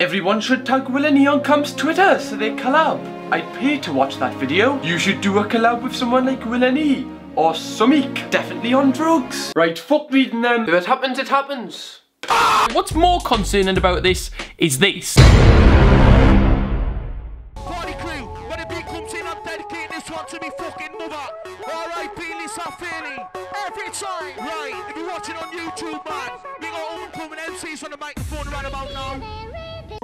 Everyone should tag WillNE on Cam's Twitter so they collab. I'd pay to watch that video. You should do a collab with someone like Will and E. Or Sumik. Definitely on drugs. Right, fuck reading them. If it happens, it happens. Ah! What's more concerning about this is this. Party crew, when the beat comes in, I'm dedicating this one to me fucking mother. R.I.P. Lisa Fairley. Every time. Right, if you're watching on YouTube, man, we got homecoming MCs on the microphone right about now.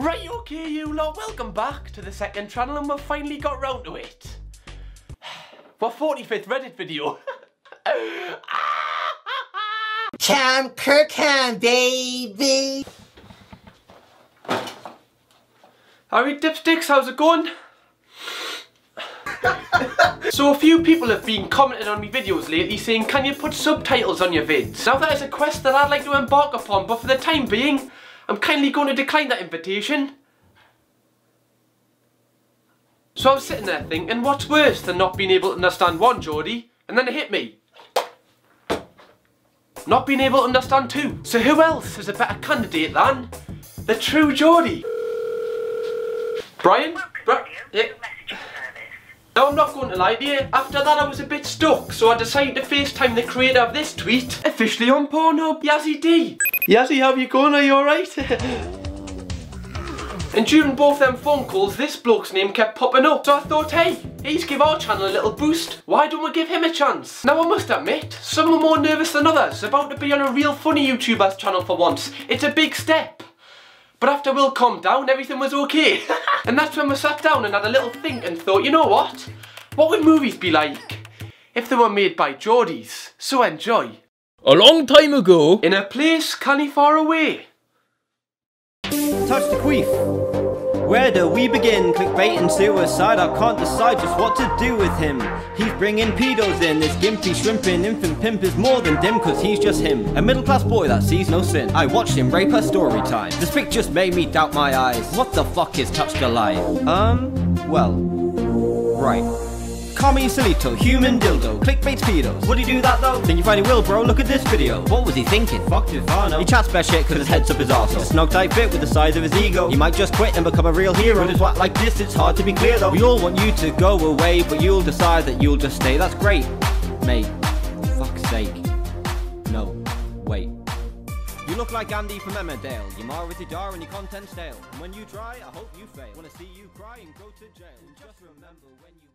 Right, okay, you lot, welcome back to the second channel and we've finally got round to it. For 45th Reddit video. Cam Kirkham, baby. Alright, dipsticks, how's it going? so a few people have been commenting on my videos lately saying can you put subtitles on your vids? Now that is a quest that I'd like to embark upon but for the time being I'm kindly going to decline that invitation. So I was sitting there thinking, what's worse than not being able to understand one Geordie, and then it hit me. Not being able to understand two. So who else is a better candidate than the true Geordie? Brian? Bri yeah. No, I'm not going to lie to you. After that, I was a bit stuck, so I decided to FaceTime the creator of this tweet, officially on Pornhub, Yazzy Dee. Yazzy, how you going? Are you alright? and during both them phone calls, this bloke's name kept popping up. So I thought, hey, he's give our channel a little boost. Why don't we give him a chance? Now I must admit, some are more nervous than others, about to be on a real funny YouTuber's channel for once. It's a big step. But after Will calmed down, everything was okay. and that's when we sat down and had a little think and thought, you know what? What would movies be like if they were made by Geordies? So enjoy. A long time ago. In a place canny far away. Touch the queef. Where do we begin? Clickbait and suicide, I can't decide just what to do with him. He's bringing pedos in, this gimpy shrimping infant pimp is more than dim cause he's just him. A middle class boy that sees no sin. I watched him rape her story time. This pic just made me doubt my eyes. What the fuck is touch the lie? Um, well, right. Kami Salito, human dildo, clickbait speedos. Would he do that though? Think you finally will, bro? Look at this video. What was he thinking? I know. He chats best shit cause his head's up his arse. A snug tight fit with the size of his ego. He might just quit and become a real hero. With his what like this, it's hard to be clear though. We all want you to go away, but you'll decide that you'll just stay. That's great, mate. Fuck's sake. No, wait. You look like Andy from Emmerdale. You're Marity Dar and your content stale. And when you try, I hope you fail. Wanna see you cry and go to jail. And Just remember when you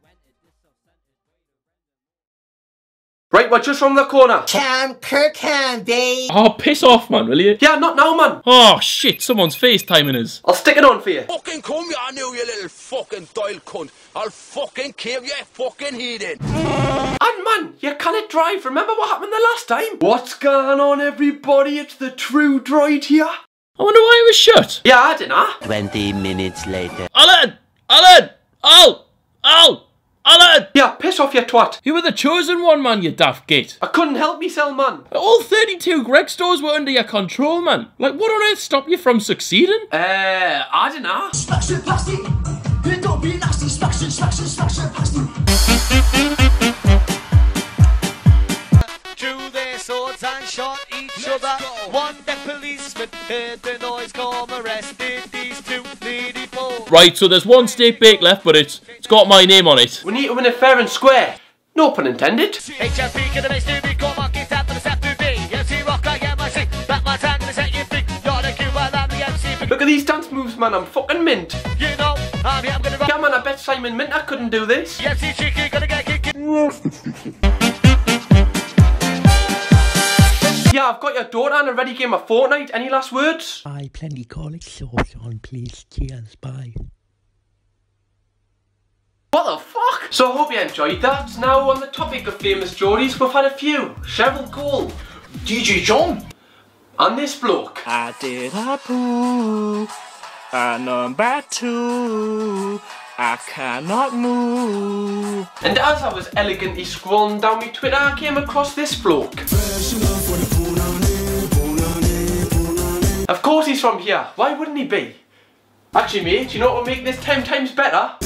Right, we're just from the corner. Cam Kirkham, baby. Oh, piss off, man, will you? Yeah, not now, man. Oh, shit, someone's FaceTiming us. I'll stick it on for you. Fucking come here, new you little fucking Doyle cunt. I'll fucking kill you, fucking heathen. And man, you can't drive. Remember what happened the last time? What's going on, everybody? It's the true droid here. I wonder why it was shut. Yeah, I didn't. I? 20 minutes later. Alan! Alan! Al! Al! Alan! Yeah, piss off, you twat. You were the chosen one, man, you daft git. I couldn't help myself, man. All 32 Greggs stores were under your control, man. Like, what on earth stopped you from succeeding? Uh, I don't know. Smaction pasty. Don't be nasty. Smaction, smaction, smaction pasty. Drew their swords and shot each other. One dead policeman Right, so there's one steak bake left, but it's it's got my name on it. We need to win it fair and square. No pun intended. HFP can the base to be called monkey tap for the step to be. MC rock like MIC. Back my tongue and set you free. You're the Cuba, I'm the MC. Look at these dance moves, man. I'm fucking mint. You know, I'm here, I'm gonna rock. Yeah, man, I bet Simon Minter couldn't do this. Yeah, I've got your daughter and a ready game of Fortnite. Any last words? Bye, plenty garlic sauce on, please. Cheers, bye. What the fuck? So I hope you enjoyed that. Now on the topic of famous Geordies, we've had a few. Cheryl Cole, DJ John, and this bloke. I did a poo. A number two. I cannot move. And as I was elegantly scrolling down my Twitter, I came across this bloke. Of course he's from here. Why wouldn't he be? Actually, mate, you know what will make this 10 times better?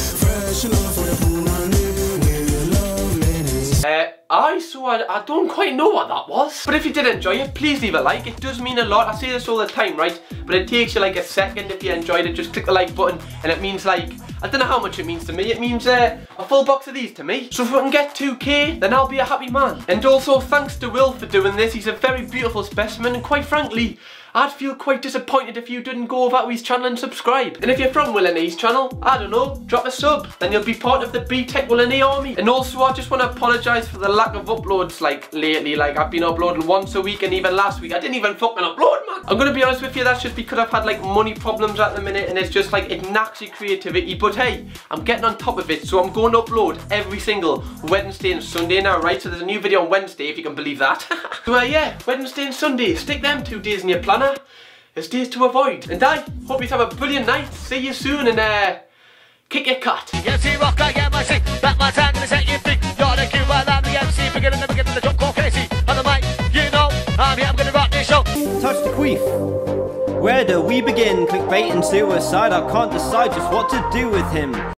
Uh, I so I, I don't quite know what that was. But if you did enjoy it, please leave a like. It does mean a lot. I say this all the time, right? But it takes you like a second if you enjoyed it. Just click the like button and it means like, I don't know how much it means to me. It means uh, a full box of these to me. So if we can get 2k, then I'll be a happy man. And also thanks to Will for doing this. He's a very beautiful specimen and quite frankly, I'd feel quite disappointed if you didn't go over to his channel and subscribe. And if you're from WillNE's channel, I don't know, drop a sub. Then you'll be part of the B-Tech Will and E army. And also, I just want to apologise for the lack of uploads, like, lately. Like, I've been uploading once a week and even last week, I didn't even fucking upload, man. I'm going to be honest with you, that's just because I've had, like, money problems at the minute and it's just, like, it knacks your creativity. But hey, I'm getting on top of it, so I'm going to upload every single Wednesday and Sunday now, right? So there's a new video on Wednesday, if you can believe that. so, uh, yeah, Wednesday and Sunday, stick them two days in your planner. It's days to avoid. And I hope you have a brilliant night. See you soon and uh, kick your cut. Where do we begin? Clickbait and suicide. I can't decide just what to do with him.